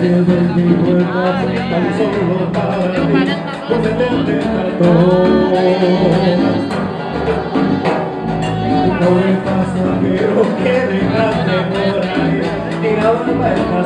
lleves mi cuerpo tan solo para mí, poderme tanto. No es pasajero que dejaste por ahí, tirado al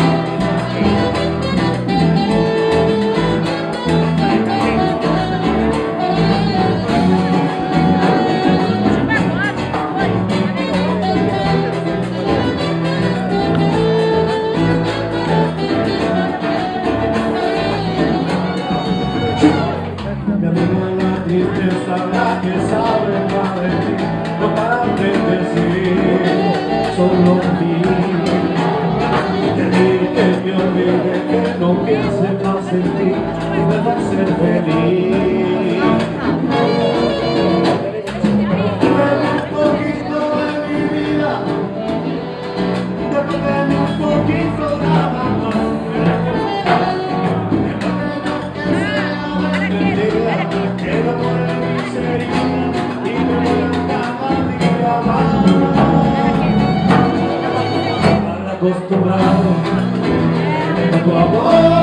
It tastes like a acostumbrado a tu amor.